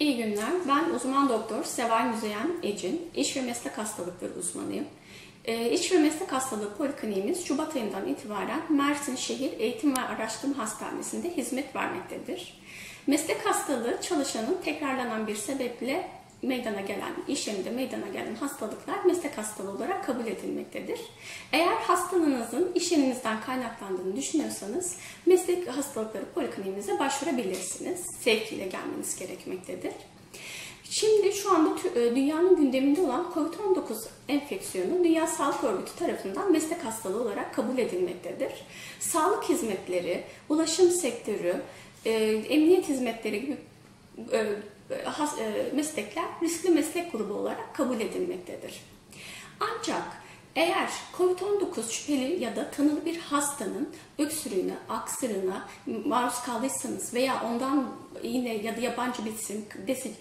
İyi günler. Ben uzman doktor Seval Müzeyyen Ecin. İş ve meslek hastalıkları uzmanıyım. Ee, İş ve meslek hastalığı polikliniğimiz Şubat ayından itibaren Mersin Şehir Eğitim ve Araştırma Hastanesi'nde hizmet vermektedir. Meslek hastalığı çalışanın tekrarlanan bir sebeple meydana gelen, iş yerinde meydana gelen hastalıklar meslek hastalığı olarak kabul edilmektedir. Eğer hastalığınızın iş kaynaklandığını düşünüyorsanız meslek hastalıkları polikliniğimize başvurabilirsiniz. Sevkiyle gelmeniz gerekmektedir. Şimdi şu anda e, dünyanın gündeminde olan COVID-19 enfeksiyonu Dünya Sağlık Örgütü tarafından meslek hastalığı olarak kabul edilmektedir. Sağlık hizmetleri, ulaşım sektörü, e, emniyet hizmetleri gibi e, meslekler riskli meslek grubu olarak kabul edilmektedir. Ancak eğer COVID-19 şüpheli ya da tanılı bir hastanın öksürüğüne, aksırığına maruz kaldıysanız veya ondan iğne ya da yabancı cisim,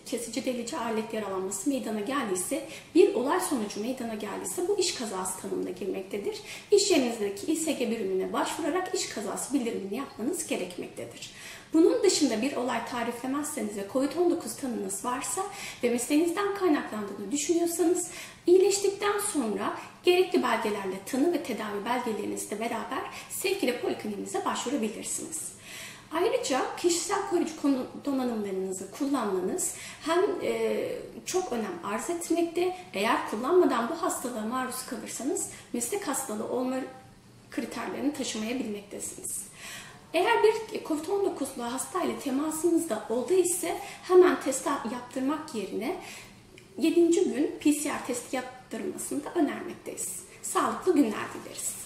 kesici delici alet yaralanması meydana geldiyse, bir olay sonucu meydana geldiyse bu iş kazası tanımına girmektedir. İş yerinizdeki İSG birimine başvurarak iş kazası bildirimini yapmanız gerekmektedir. Bunun dışında bir olay tariflemezseniz ve COVID-19 tanınız varsa ve mesleğinizden kaynaklandığını düşünüyorsanız iyileştikten sonra gerekli belgelerle tanı ve tedavi belgelerinizle beraber sevkili polikliniğimize başvurabilirsiniz. Ayrıca kişisel koruyucu donanımlarınızı kullanmanız hem e, çok önem arz etmekte. Eğer kullanmadan bu hastalığa maruz kalırsanız meslek hastalığı olma kriterlerini taşımayabilmektesiniz. Eğer bir COVID-19'lu hasta ile temasınız da oldu ise hemen test yaptırmak yerine 7. gün PCR testi yaptırmasını da önermekteyiz. Sağlıklı günler dileriz.